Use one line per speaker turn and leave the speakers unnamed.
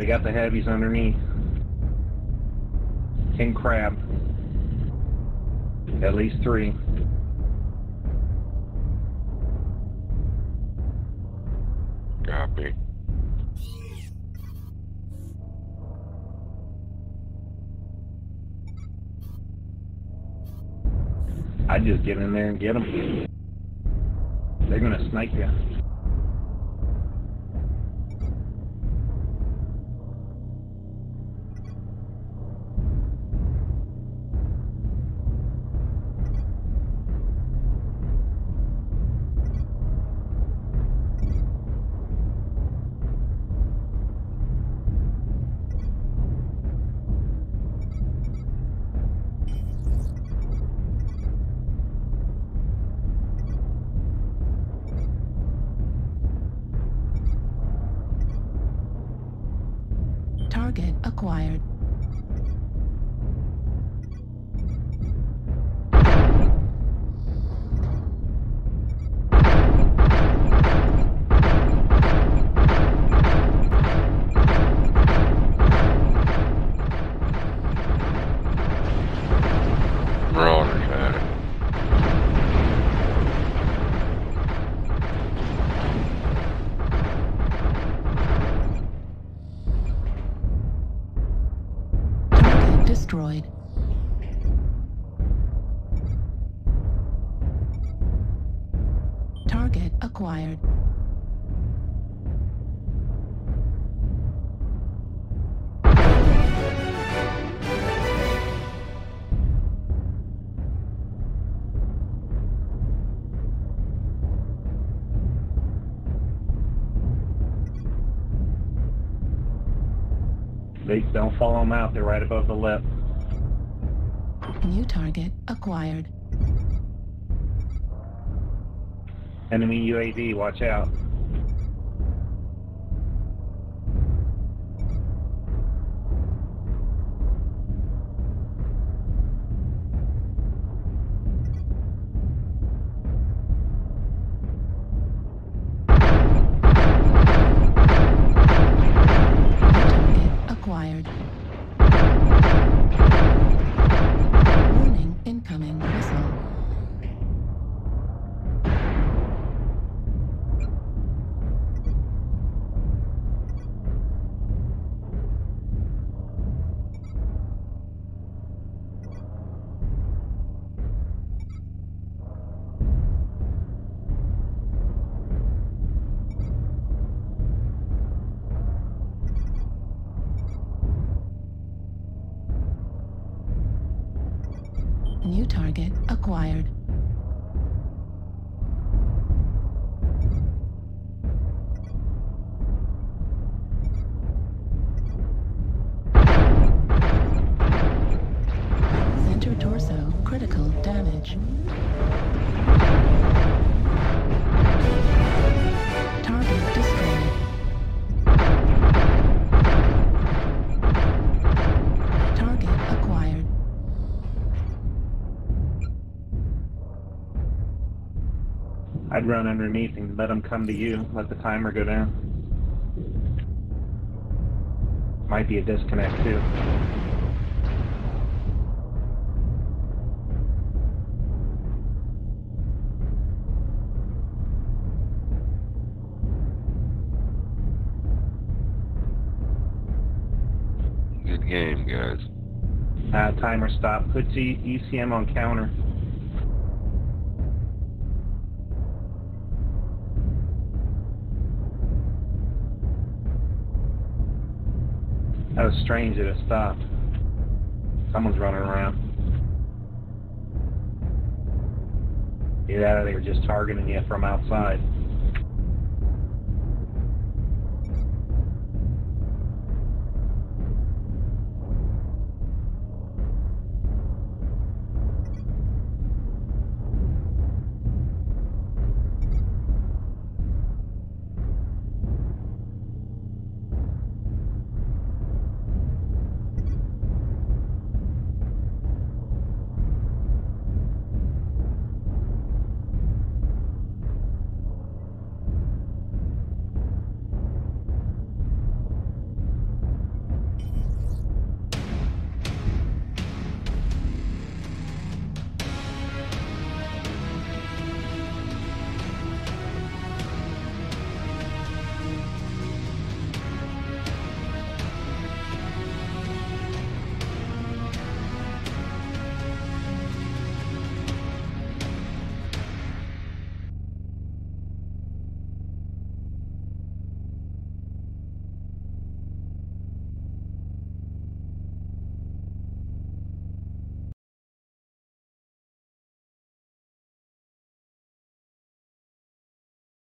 They got the heavies underneath. King Crab. At least three.
Copy.
I'd just get in there and get them. They're gonna snipe you.
Target acquired.
They don't follow them out. They're right above the lip.
New target acquired.
Enemy UAV. Watch out.
Acquired. Warning incoming missile. Target acquired. Center torso critical damage.
Run underneath and let them come to you. Let the timer go down. Might be a disconnect too.
Good game, guys.
Uh, timer stop. Put T- ECM on counter. That was strange that it stopped. Someone's running around. Either that or they were just targeting you from outside.